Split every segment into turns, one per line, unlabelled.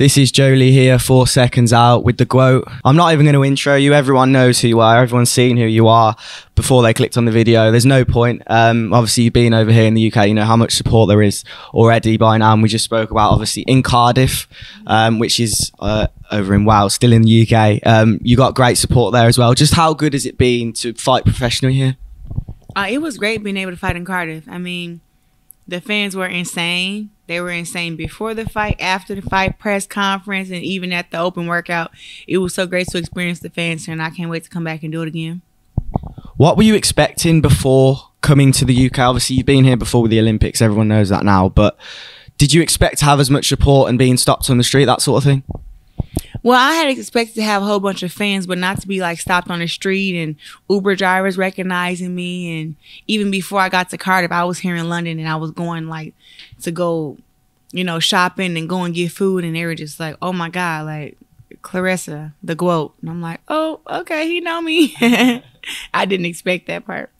This is Joe Leigh here, for Seconds Out with the GWOAT. I'm not even going to intro you. Everyone knows who you are. Everyone's seen who you are before they clicked on the video. There's no point. Um, obviously, you've been over here in the UK. You know how much support there is already by now. And we just spoke about, obviously, in Cardiff, um, which is uh, over in Wales, still in the UK. Um, you got great support there as well. Just how good has it been to fight professionally here?
Uh, it was great being able to fight in Cardiff. I mean, the fans were insane. They were insane before the fight, after the fight, press conference, and even at the open workout. It was so great to experience the fans, and I can't wait to come back and do it again.
What were you expecting before coming to the UK? Obviously, you've been here before with the Olympics. Everyone knows that now. But did you expect to have as much support and being stopped on the street, that sort of thing?
Well, I had expected to have a whole bunch of fans, but not to be like stopped on the street and Uber drivers recognizing me. And even before I got to Cardiff, I was here in London and I was going like to go, you know, shopping and go and get food. And they were just like, oh my God, like Claressa, the GWOAT. And I'm like, oh, okay, he know me. I didn't expect that part.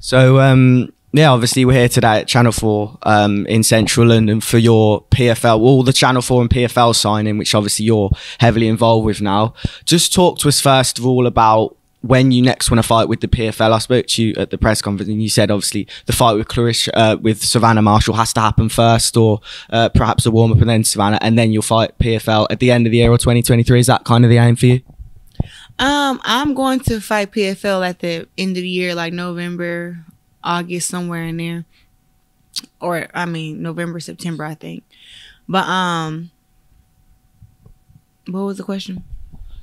So, um, yeah, obviously we're here today at Channel 4 um, in central London for your PFL, all the Channel 4 and PFL signing, which obviously you're heavily involved with now. Just talk to us first of all about when you next want to fight with the PFL. I spoke to you at the press conference and you said obviously the fight with Claressa, uh, with Savannah Marshall has to happen first or uh, perhaps a warm up and then Savannah and then you'll fight PFL at the end of the year or 2023. Is that kind of the aim for you?
Um, I'm going to fight PFL at the end of the year, like November, August, somewhere in there. Or I mean November, September, I think. But um what was the question?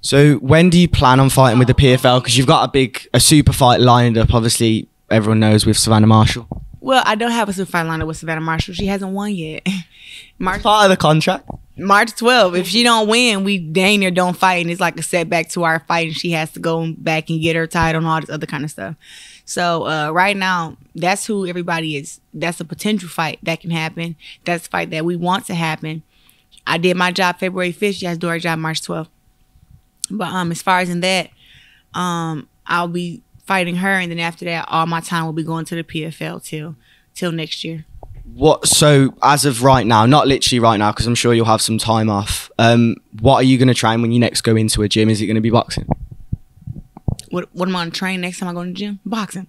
So when do you plan on fighting with the PFL? Because you've got a big a super fight lined up, obviously everyone knows with Savannah Marshall.
Well, I don't have a super fight lined up with Savannah Marshall. She hasn't won yet.
March part of the contract.
March 12th. If she don't win, we dang near don't fight, and it's like a setback to our fight, and she has to go back and get her title and all this other kind of stuff. So uh, right now, that's who everybody is. That's a potential fight that can happen. That's a fight that we want to happen. I did my job February 5th. She has to do her job March 12th. But um, as far as in that, um, I'll be fighting her, and then after that, all my time will be going to the PFL till till next year.
What so as of right now, not literally right now, because I'm sure you'll have some time off. Um, what are you going to train when you next go into a gym? Is it going to be boxing?
What what am I going to train next time I go to the gym? Boxing.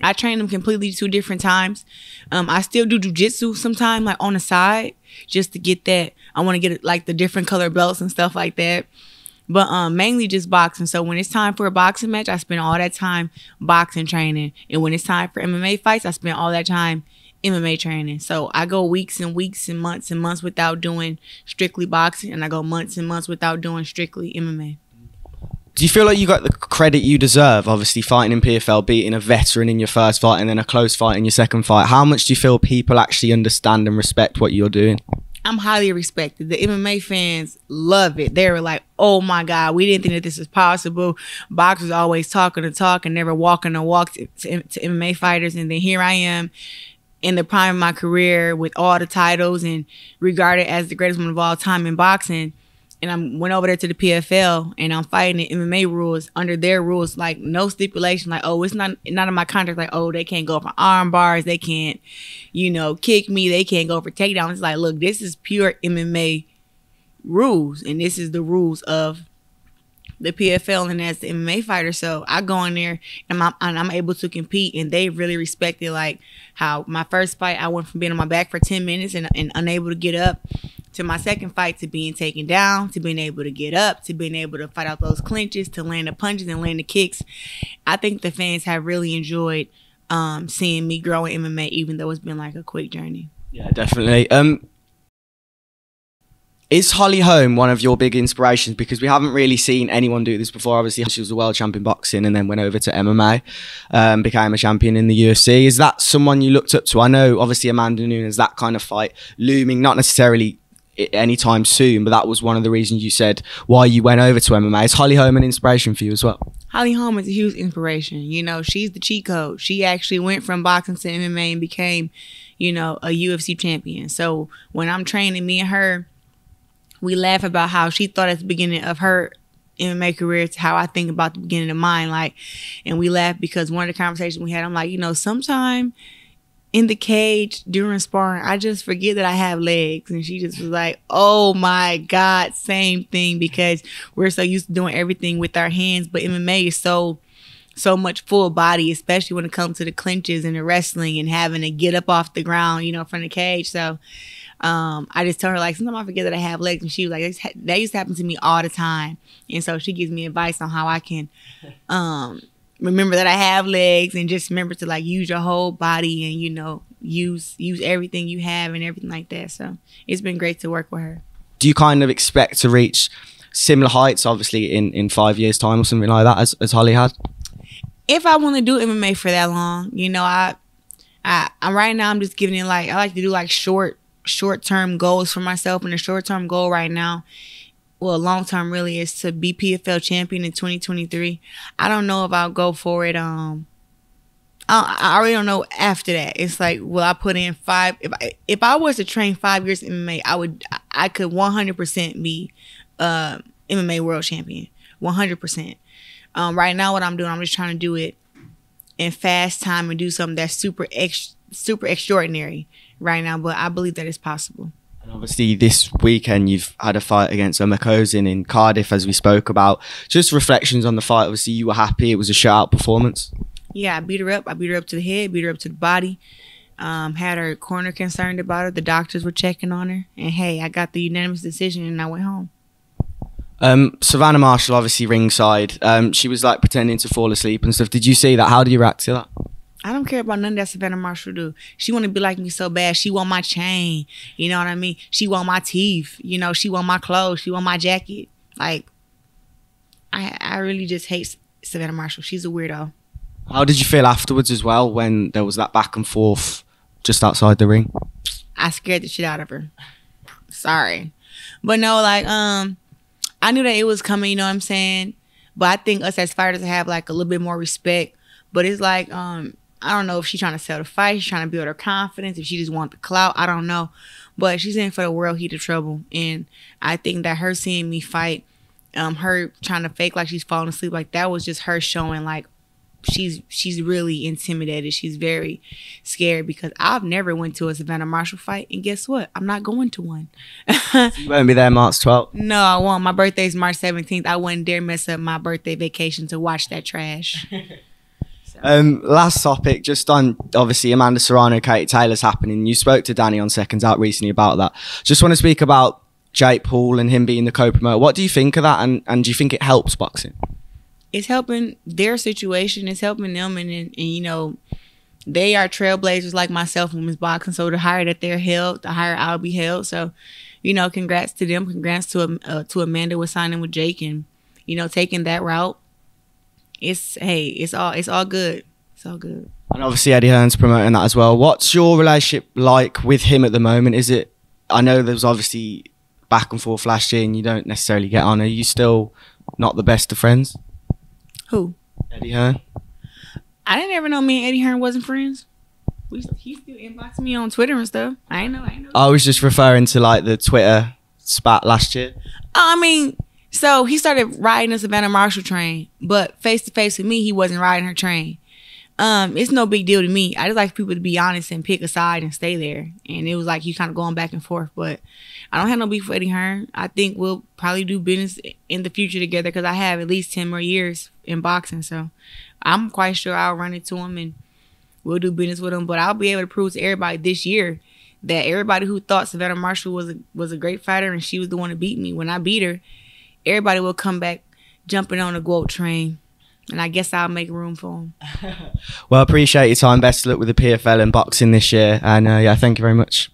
I train them completely two different times. Um, I still do jujitsu sometimes, like on the side, just to get that. I want to get like the different color belts and stuff like that but um, mainly just boxing. So when it's time for a boxing match, I spend all that time boxing training, and when it's time for MMA fights, I spend all that time MMA training. So I go weeks and weeks and months and months without doing strictly boxing, and I go months and months without doing strictly MMA.
Do you feel like you got the credit you deserve? Obviously, fighting in PFL, beating a veteran in your first fight, and then a close fight in your second fight. How much do you feel people actually understand and respect what you're doing?
I'm highly respected. The MMA fans love it. They were like, "Oh my god, we didn't think that this was possible." Boxers always talking to talk and never walking the walk to, to, to MMA fighters, and then here I am in the prime of my career with all the titles and regarded as the greatest one of all time in boxing and I went over there to the PFL and I'm fighting the MMA rules under their rules, like no stipulation, like oh it's not not in my contract, like oh they can't go for arm bars, they can't, you know, kick me, they can't go for takedowns. It's like look, this is pure MMA rules, and this is the rules of the PFL and as the MMA fighter. So I go in there and I'm, and I'm able to compete, and they really respected like how my first fight I went from being on my back for ten minutes and, and unable to get up to my second fight to being taken down, to being able to get up, to being able to fight out those clinches, to land the punches and land the kicks. I think the fans have really enjoyed um, seeing me grow in MMA, even though it's been like a quick journey.
Yeah, definitely. Um, is Holly Holm one of your big inspirations? Because we haven't really seen anyone do this before. Obviously, she was a world champion boxing and then went over to MMA, um, became a champion in the UFC. Is that someone you looked up to? I know, obviously, Amanda Nunes, that kind of fight looming, not necessarily anytime soon. But that was one of the reasons you said why you went over to MMA. Is Holly Holm an inspiration for you as well?
Holly Holm is a huge inspiration. You know, she's the cheat code. She actually went from boxing to MMA and became, you know, a UFC champion. So when I'm training, me and her, we laugh about how she thought at the beginning of her MMA career to how I think about the beginning of mine. Like, and we laugh because one of the conversations we had, I'm like, you know, sometime in the cage during sparring, I just forget that I have legs. And she just was like, oh my God, same thing because we're so used to doing everything with our hands. But MMA is so, so much full body, especially when it comes to the clinches and the wrestling and having to get up off the ground, you know, from the cage. So um, I just tell her, like, sometimes I forget that I have legs. And she was like, that used to happen to me all the time. And so she gives me advice on how I can, um, remember that I have legs and just remember to like use your whole body and you know use use everything you have and everything like that. So it's been great to work with her.
Do you kind of expect to reach similar heights, obviously in in five years time or something like that, as as Holly had?
If I want to do MMA for that long, you know, I I I'm right now I'm just giving it like I like to do like short short term goals for myself and the short term goal right now well, long term really is to be PFL champion in 2023. I don't know if I'll go for it. Um, I, I already don't know after that. It's like, will I put in five? If I, if I was to train five years in MMA, I would, I could 100% be uh, MMA world champion. 100%. Um, right now, what I'm doing, I'm just trying to do it in fast time and do something that's super ex- super extraordinary right now. But I believe that it's possible.
And obviously, this weekend you've had a fight against Ema in Cardiff, as we spoke about. Just reflections on the fight. Obviously, you were happy. It was a shutout performance.
Yeah, I beat her up. I beat her up to the head, beat her up to the body. Um, had her corner concerned about her. The doctors were checking on her, and hey, I got the unanimous decision, and I went home.
Um, Savannah Marshall, obviously ringside. Um, she was like pretending to fall asleep and stuff. Did you see that? How do you react to that?
I don't care about none of that Savannah Marshall do. She want to be like me so bad. She want my chain. You know what I mean? She want my teeth. You know, she want my clothes. She want my jacket. Like, I I really just hate Savannah Marshall. She's a weirdo.
How did you feel afterwards as well when there was that back and forth just outside the ring?
I scared the shit out of her. Sorry. But no, like, um, I knew that it was coming, you know what I'm saying? But I think us as fighters have like a little bit more respect. But it's like, um, I don't know if she's trying to sell the fight, she's trying to build her confidence, if she just want the clout, I don't know. But she's in for the world heat of trouble. And I think that her seeing me fight, um, her trying to fake like she's falling asleep, like that was just her showing like she's she's really intimidated. She's very scared because I've never went to a Savannah Marshall fight, and guess what? I'm not going to one.
you won't be there March 12th.
No, I won't. My birthday's March 17th. I wouldn't dare mess up my birthday vacation to watch that trash.
Um, last topic, just on obviously Amanda Serrano, Katie Taylor's happening. You spoke to Danny on Seconds Out recently about that. Just want to speak about Jake Paul and him being the co-promoter. What do you think of that, and, and do you think it helps boxing?
It's helping their situation. It's helping them, and, and, and you know, they are trailblazers like myself women's boxing. So the higher that they're held, the higher I'll be held. So, you know, congrats to them. Congrats to uh, to Amanda with signing with Jake and you know taking that route it's hey, it's all it's all good. It's all good.
And obviously Eddie Hearn's promoting that as well. What's your relationship like with him at the moment? Is it? I know there was obviously back and forth last year, and you don't necessarily get on. Are you still not the best of friends?
Who?
Eddie Hearn.
I didn't ever know me and Eddie Hearn wasn't friends. We, he still inboxed me on Twitter and stuff. I ain't know. I ain't know. I
was just referring to like the Twitter spat last year.
Oh, I mean, so he started riding the Savannah Marshall train, but face to face with me, he wasn't riding her train. Um, it's no big deal to me. I just like people to be honest and pick a side and stay there. And it was like you kind of going back and forth. But I don't have no beef with Eddie Hearn. I think we'll probably do business in the future together because I have at least ten more years in boxing. So I'm quite sure I'll run into him and we'll do business with him. But I'll be able to prove to everybody this year that everybody who thought Savannah Marshall was a was a great fighter and she was the one to beat me when I beat her everybody will come back jumping on a GOAT train. And I guess I'll make room for them.
well, appreciate your time. Best of luck with the PFL and boxing this year. And uh, yeah, thank you very much.